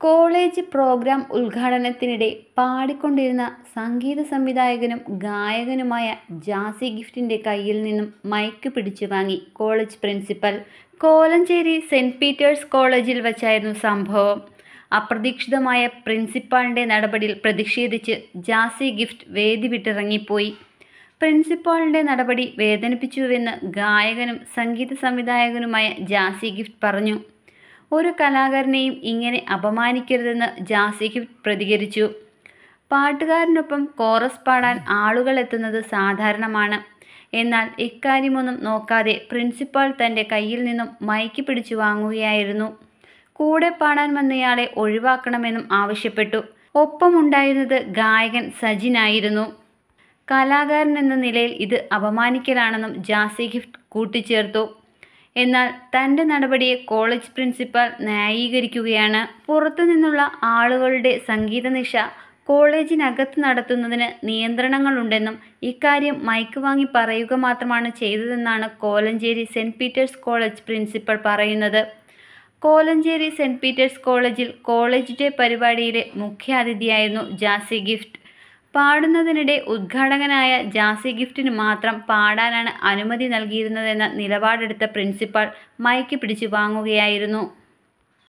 College programme ഉദ്ഘാടനത്തിനിടെ പാടിക്കൊണ്ടിരുന്ന സംഗീത സംവിധായകനും ഗായകനുമായ ജാസി ഗിഫ്റ്റിന്റെ കയ്യിൽ നിന്നും മൈക്ക് പിടിച്ചു വാങ്ങി college principal. Kolenchery saint Peter's കോളേജിൽ വച്ചായിരുന്നു സംഭവം. അപ്രതീക്ഷിതമായ പ്രിൻസിപ്പാളിന്റെ നടപടിയിൽ പ്രതിഷേധിച്ച് ജാസി ഗിഫ്റ്റ് വേദി വിട്ടിറങ്ങിപ്പോയി. പ്രിൻസിപ്പാളിന്റെ നടപടി വേദനിപ്പിച്ചുവെന്ന് ഗായകനും സംഗീത സംവിധായകനുമായ ജാസി ഗിഫ്റ്റ് പറഞ്ഞു. ഒരു കലാകാരനെയും ഇങ്ങനെ അപമാനിക്കരുതെന്ന് ജാസിക്ക് പ്രതികരിച്ചു. പാട്ടുകാരനൊപ്പം കോറസ് പാടാൻ ആളുകൾ എത്തുന്നത് സാധാരണമാണ്. എന്നാൽ ഇക്കാര്യമൊന്നും നോക്കാതെ പ്രിൻസിപ്പാൾ തന്റെ കയ്യിൽ നിന്നും മൈക്ക് പിടിച്ചു വാങ്ങുകയായിരുന്നു. കൂടെ പാടാൻ വന്നയാളെ ഒഴിവാക്കണമെന്നും ആവശ്യപ്പെട്ടു. ഒപ്പമുണ്ടായിരുന്നത് ഗായകൻ സജിനായിരുന്നു കലാകാരൻ എന്ന നിലയിൽ ഇത് അപമാനിക്കലാണെന്നും ജാസി ഗിഫ്റ്റ് കൂട്ടിച്ചേർത്തു. എന്നാൽ തന്റെ നടപടിയെ കോളേജ് പ്രിൻസിപ്പാൾ ന്യായീകരിക്കുകയാണ്. പുറത്തുനിന്നുള്ള ആളുകളുടെ സംഗീത നിശ കോളേജിനകത്ത് നടത്തുന്നതിന് നിയന്ത്രണങ്ങളുണ്ടെന്നും ഇക്കാര്യം മൈക്ക് വാങ്ങി പറയുക മാത്രമാണ് ചെയ്തതെന്നാണ് Kolenchery saint Peter's college principal പറയുന്നത്. കോലഞ്ചേരി സെന്റ് പീറ്റേഴ്സ് കോളേജിൽ കോളേജ് ഡേ പരിപാടിയിലെ മുഖ്യാതിഥിയായിരുന്നു ജാസി ഗിഫ്റ്റ്. പാടുന്നതിനിടെ ഉദ്ഘാടകനായ ജാസി ഗിഫ്റ്റിന് മാത്രം പാടാനാണ് അനുമതി നൽകിയിരുന്നതെന്ന നിലപാടെടുത്ത പ്രിൻസിപ്പാൾ മൈക്ക് പിടിച്ചു വാങ്ങുകയായിരുന്നു.